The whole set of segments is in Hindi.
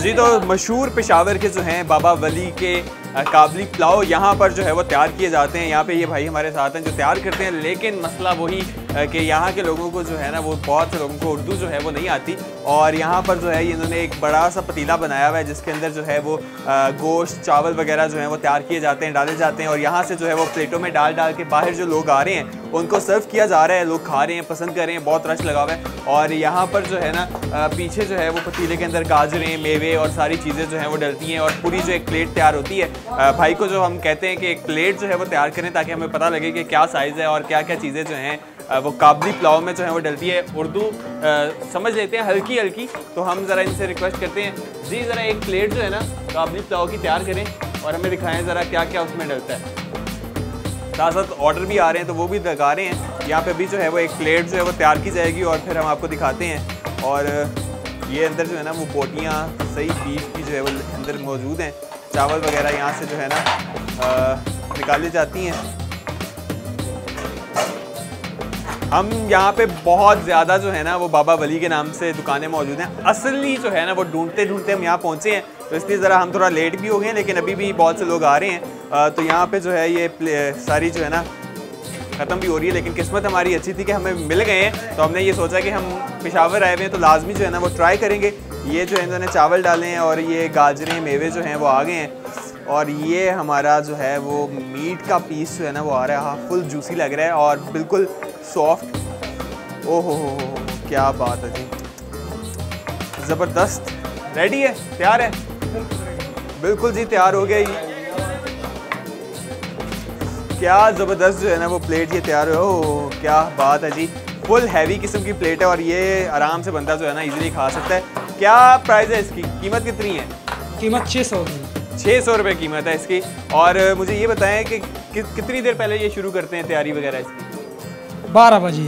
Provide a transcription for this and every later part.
जी तो मशहूर पेशावर के जो हैं, बाबा वली के काबली पुलाव, यहाँ पर जो है वो तैयार किए जाते हैं। यहाँ पे ये भाई हमारे साथ हैं जो तैयार करते हैं, लेकिन मसला वही कि यहाँ के लोगों को जो है ना, वो बहुत से लोगों को उर्दू जो है वो नहीं आती। और यहाँ पर जो है इन्होंने एक बड़ा सा पतीला बनाया हुआ है, जिसके अंदर जो है वो गोश्त, चावल वगैरह जो है वो तैयार किए जाते हैं, डाले जाते हैं। और यहाँ से जो है वो प्लेटों में डाल डाल के बाहर जो लोग आ रहे हैं, उनको सर्व किया जा रहा है। लोग खा रहे हैं, पसंद कर रहे हैं, बहुत रश लगा हुआ है। और यहाँ पर जो है ना पीछे जो है वो पतीले के अंदर गाजरें, मेवे और सारी चीज़ें जो हैं वो डलती हैं और पूरी जो एक प्लेट तैयार होती है। भाई को जो हम कहते हैं कि एक प्लेट जो है वो तैयार करें, ताकि हमें पता लगे कि क्या साइज़ है और क्या क्या चीज़ें जो हैं वो काबली पुलाव में जो है वो डलती है, उर्दू समझ लेते हैं हल्की हल्की। तो हम ज़रा इनसे रिक्वेस्ट करते हैं। जी, ज़रा एक प्लेट जो है ना, काबली पुलाव की तैयार करें और हमें दिखाएँ ज़रा क्या क्या उसमें डलता है। साथ साथ ऑर्डर भी आ रहे हैं तो वो भी लगा रहे हैं। यहाँ पे भी जो है वो एक प्लेट जो है वो तैयार की जाएगी और फिर हम आपको दिखाते हैं। और, ये अंदर जो है ना, वो बोटियाँ सही बीफ की जो है वो अंदर मौजूद हैं। चावल वगैरह यहाँ से जो है ना निकाली जाती हैं। हम यहाँ पे बहुत ज़्यादा जो है ना, वो बाबा वली के नाम से दुकानें मौजूद हैं। असली जो है ना, वो ढूंढते ढूंढते हम यहाँ पहुँचे हैं। तो इसलिए ज़रा हम थोड़ा लेट भी हो गए हैं, लेकिन अभी भी बहुत से लोग आ रहे हैं। तो यहाँ पे जो है ये सारी जो है ना, ख़त्म भी हो रही है, लेकिन किस्मत हमारी अच्छी थी कि हमें मिल गए हैं। तो हमने ये सोचा कि हम पिशावर आए हुए हैं तो लाजमी जो है ना, वो ट्राई करेंगे। ये जो है, इन्होंने चावल डाले हैं और ये गाजरें, मेवे जो हैं, वो आ गए हैं। और ये हमारा जो है, वो मीट का पीस जो है ना, वो आ रहा है। हाँ फुल जूसी लग रहा है और बिल्कुल सॉफ्ट ओहो हो हो क्या बात है जी। ज़बरदस्त। रेडी है? तैयार है? बिल्कुल जी तैयार हो गया क्या ज़बरदस्त जो है ना वो प्लेट ये तैयार हो। क्या बात है जी। फुल हैवी किस्म की प्लेट है और ये आराम से बंदा जो है ना इजीली खा सकता है। क्या प्राइस है इसकी? कीमत कितनी है? कीमत छः सौ छः सौ रुपये कीमत है इसकी। और मुझे ये बताएँ कि कि कितनी देर पहले ये शुरू करते हैं तैयारी वगैरह इसकी? बारह बजे।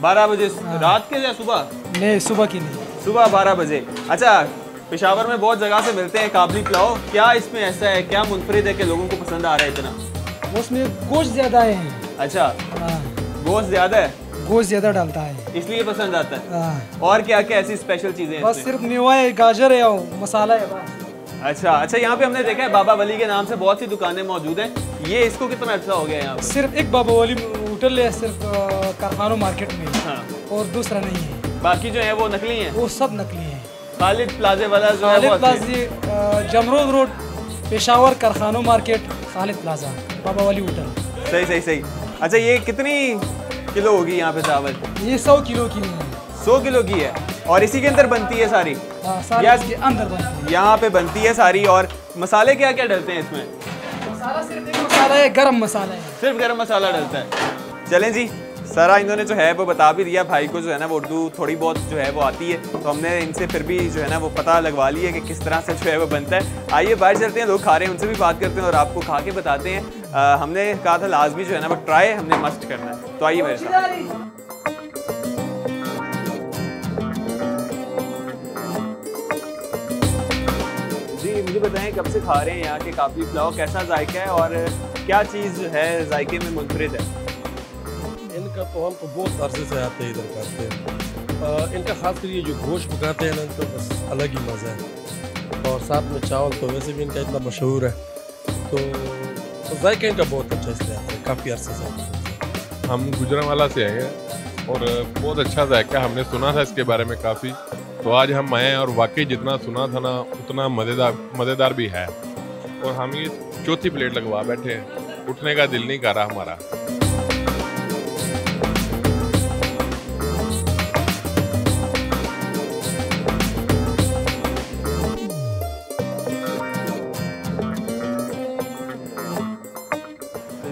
बारह बजे हाँ। रात के या सुबह? नहीं सुबह की नहीं। सुबह बारह बजे। अच्छा पेशावर में बहुत जगह से मिलते हैं काबली पुलाव क्या इसमें ऐसा है क्या मुनफरद है कि लोगों को पसंद आ रहा है इतना? उसमें गोश्त ज़्यादा है। अच्छा हाँ। गोश्त ज़्यादा है? गोश्त ज़्यादा डालता है। इसलिए पसंद आता है? हाँ। और क्या क्या ऐसी स्पेशल चीज़ें बस सिर्फ़ मेवा है गाजर है और मसाला है अच्छा अच्छा यहाँ पे हमने देखा है बाबा वली के नाम से बहुत सी दुकानें मौजूद हैं। ये इसको कितना अच्छा हो गया यहाँ सिर्फ़ एक बाबा वली होटल है सिर्फ़ कारखानों मार्केट में। हाँ। और दूसरा नहीं है। बाकी जो है वो नकली है? वो सब नकली है। खालिद प्लाजे वाला जो है खालिद जमरोद रोड पेशावर कारखानों मार्केट खालिद प्लाजा बाबा वाली होटल। सही सही सही। अच्छा ये कितनी किलो होगी यहाँ पे चावल? ये सौ किलो की है। सौ किलो की है? और इसी के अंदर बनती है सारी? हाँ, इसके अंदर बनती है। यहाँ पे बनती है सारी और मसाले क्या क्या डलते हैं इसमें? मसाला सिर्फ़ एक मसाला है गरम मसाला है। सिर्फ़ गरम मसाला डलता है। चलें जी सारा इन्होंने जो है वो बता भी दिया। भाई को जो है ना वो उर्दू थोड़ी बहुत जो है वो आती है तो हमने इनसे फिर भी जो है ना वो पता लगवा लिया कि किस तरह से जो है वो बनता है। आइए बाहर चलते हैं लोग खा रहे हैं उनसे भी बात करते हैं और आपको खा के बताते हैं। आ, हमने कहा था लाजमी जो है ना वो ट्राई हमने मस्ट करना है। तो आइए मेरे साथ। मुझे बताएँ कब से खा रहे हैं यहाँ के काफ़ी पुलाव कैसा जायका है और क्या चीज़ जो है जायके में मुनफरद है? इनका तो हम तो बहुत अरसे से आते हैं इधर करते हैं। इनका खास कर ये जो गोश्त पकाते हैं ना इनका बस अलग ही मज़ा है। और साथ में चावल तो वैसे भी इनका इतना मशहूर है। तो, तो जायका इनका बहुत अच्छा इसलिए आते हैं काफ़ी अरसे से आते हम गुजरावाला से आए हैं और बहुत अच्छा जायका हमने सुना था इसके बारे में काफ़ी। तो आज हम आए और वाकई जितना सुना था ना, उतना मज़ेदार मज़ेदार भी है। और हम ये चौथी प्लेट लगवा बैठे हैं। उठने का दिल नहीं कर रहा हमारा।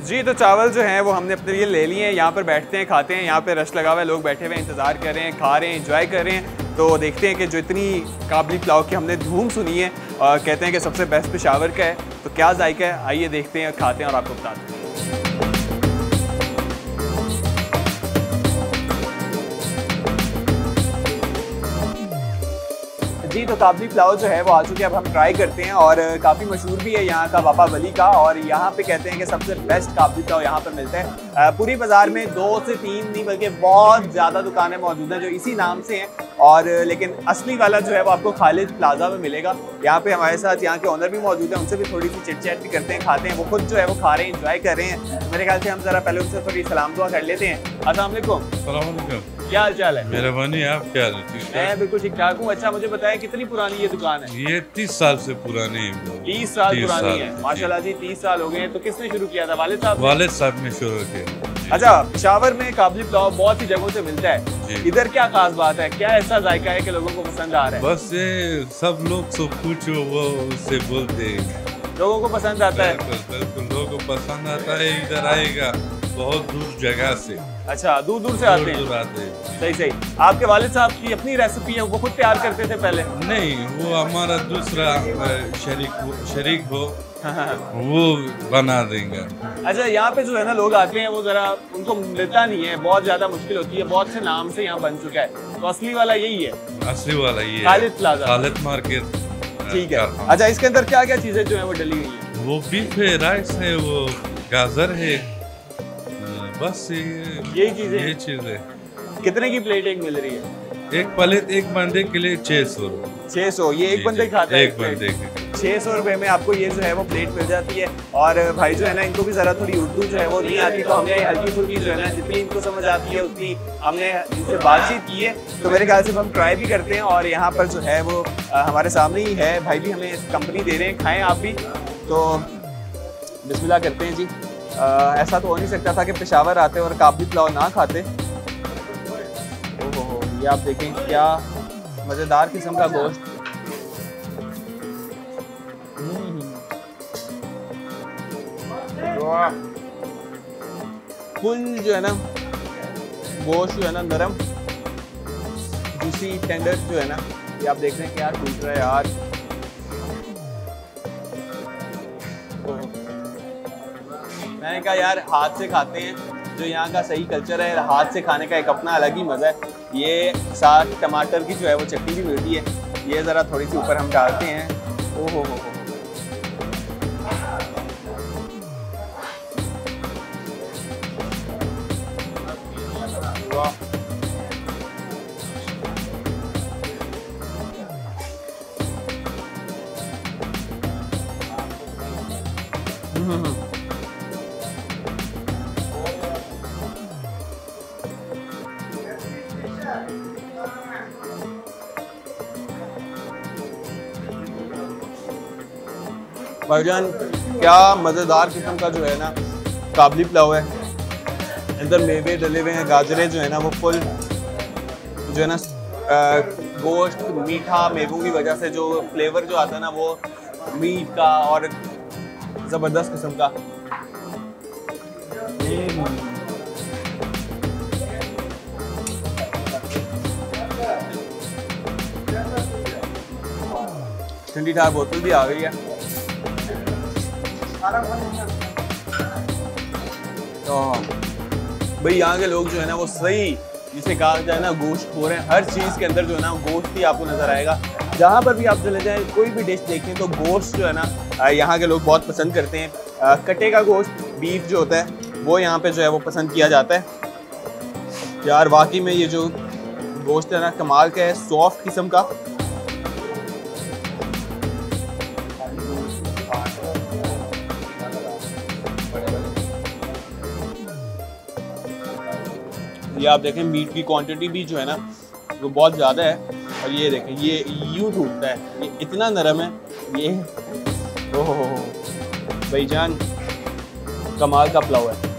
जी तो चावल जो हैं, वो हमने अपने लिए ले लिए हैं। यहाँ पर बैठते हैं, खाते हैं। यहाँ पे रश लगा हुआ है, लोग बैठे हुए इंतज़ार कर रहे हैं, खा रहे हैं इंजॉय कर रहे हैं। तो देखते हैं कि जो इतनी काबली पुलाव की हमने धूम सुनी है और कहते हैं कि सबसे बेस्ट पेशावर का है। तो क्या जायका है? आइए देखते हैं, खाते हैं और आपको बताते हैं। जी तो काबली पुलाव जो है वो आ चुके हैं, अब हम ट्राई करते हैं और काफ़ी मशहूर भी है यहाँ का बाबा वली का और यहाँ पे कहते हैं कि सबसे बेस्ट काबली पुलाव यहाँ पर मिलता है। पूरी बाज़ार में दो से तीन नहीं, बल्कि बहुत ज़्यादा दुकानें मौजूद हैं जो इसी नाम से हैं और, लेकिन असली वाला जो है वो आपको खालिद प्लाजा में मिलेगा। यहाँ पे हमारे साथ यहाँ के ऑनर भी मौजूद हैं, उनसे भी थोड़ी सी चिट चैट भी करते हैं, खाते हैं, वो खुद जो है वो खा रहे हैं इंजॉय कर रहे हैं। मेरे ख्याल से हम ज़रा पहले उनसे थोड़ी सलाम दुआ कर लेते हैं। असल क्या हाल चाल है मेहरबानी आप क्या हाल है? मैं बिल्कुल ठीक ठाक हूँ। अच्छा मुझे बताएँ कितनी पुरानी ये दुकान है? ये तीस साल से पुरानी है तीस साल 30 पुरानी साल, है। माशाल्लाह जी तीस साल हो गए हैं। तो किसने शुरू किया था? वाले साहब ने? वालिद साहब ने शुरू किया। अच्छा पिशावर में काबली पुलाव बहुत सी जगहों से मिलता है। इधर क्या खास बात है? क्या ऐसा जायका है कि लोगों को पसंद आ रहा है? बस ये सब लोग से पूछो वो उससे बोलते हैं। लोगों को पसंद आता है। बिल्कुल बिल्कुल लोगों को पसंद आता है इधर आएगा। बहुत दूर जगह से। अच्छा दूर दूर से आते दूर हैं? आते हैं। सही सही। आपके वालिद साहब की अपनी रेसिपी है वो खुद तैयार करते थे पहले? नहीं वो हमारा दूसरा शरीक शरीक हो वो बना देंगे। अच्छा यहाँ पे जो है ना लोग आते हैं वो जरा उनको मिलता नहीं है बहुत ज़्यादा मुश्किल होती है बहुत से नाम से यहाँ बन चुका है। तो असली वाला यही है? असली वाला ये खालिद प्लाजा। खालिद मार्केट ठीक है। अच्छा इसके अंदर क्या क्या चीज़ें जो है वो डली हुई है? वो बीफ है राइस है वो गाजर है बस ये यही चीज़ें। ये? चीज़। कितने की प्लेट एक मिल रही है? एक प्लेट एक बंदे के लिए छह सौ छह सौ ये एक बंदे खाता है एक बंदे के छह सौ रुपए में आपको ये जो है वो प्लेट मिल जाती है। और भाई जो है ना इनको भी ज़रा थोड़ी उर्दू जो है वो नहीं आती तो हमने हल्की फुल्की जो है ना जितनी इनको समझ आती है उतनी हमने इनसे बातचीत की है। तो मेरे ख्याल से हम ट्राई भी करते हैं और यहाँ पर जो है वो हमारे सामने ही है। भाई भी हमें कंपनी दे रहे हैं खाएँ आप भी। तो बिस्मिल्लाह करते हैं जी। अ, ऐसा तो हो नहीं सकता था कि पेशावर आते और काबली पुलाव ना खाते। ओहो ये आप देखें क्या मज़ेदार किस्म का गोश्त। फुल जो है ना गोश्त जो है ना नरम जूसी टेंडर जो है ना ये आप देख रहे हैं क्या टूट रहा है यार। मैंने कहा यार हाथ से खाते हैं, जो यहाँ का सही कल्चर है, हाथ से खाने का एक अपना अलग ही मज़ा है। ये साथ टमाटर की जो है वो चटनी भी मिलती है। ये ज़रा थोड़ी सी ऊपर हम डालते हैं। ओहो, हो हो। वाह हम्म। भाईजान, क्या मज़ेदार किस्म का जो है ना, काबली पुलाव है। अंदर मेवे डले हुए हैं, गाजरें जो है ना, वो फुल, जो है ना गोश्त, मीठा, मेवों की वजह से जो फ्लेवर जो आता है ना, वो मीट का और ज़बरदस्त किस्म का। ठंडी ठाक बोतल भी आ गई है। तो भाई यहाँ के लोग जो है ना, वो सही जिसे कहा जाए ना, गोश्त खो रहे हैं। हर चीज़ के अंदर जो है ना, गोश्त ही आपको नज़र आएगा। जहाँ पर भी आप चले जाएँ, कोई भी डिश देखें तो गोश्त जो है ना यहाँ के लोग बहुत पसंद करते हैं। कटे का गोश्त, बीफ जो होता है, वो यहाँ पे जो है, वो पसंद किया जाता है। यार, वाकई में ये जो गोश्त है ना, कमाल का है सॉफ्ट किस्म का। ये आप देखें मीट की क्वांटिटी भी जो है ना, वो बहुत ज़्यादा है। और ये देखें, ये यूँ टूटता है। ये इतना नरम है, ये ओहो हो भाईजान, कमाल का पुलाव है।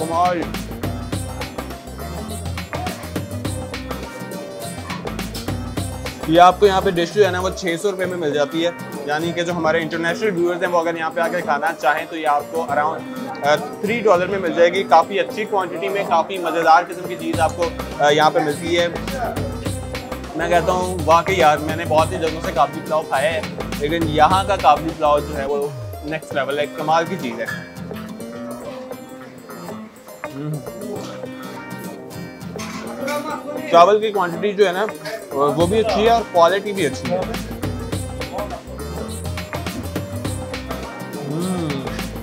कमाल। ये आपको यहाँ पे डिश जो है ना, वो छः सौ रुपये में मिल जाती है। यानी कि जो हमारे इंटरनेशनल व्यूअर्स हैं, वो अगर यहाँ पे आकर खाना चाहें तो ये आपको अराउंड थ्री डॉलर में मिल जाएगी। काफ़ी अच्छी क्वांटिटी में, काफ़ी मज़ेदार किस्म की चीज़ आपको यहाँ पे मिलती है। मैं कहता हूँ, वाकई यार, मैंने बहुत ही जगहों से काबली पुलाव खाया है, लेकिन यहाँ का काबली पुलाव जो है, वो नेक्स्ट लेवल है, कमाल की चीज़ है। हम्म। चावल की क्वांटिटी जो है ना और वो भी अच्छी है और क्वालिटी भी अच्छी है।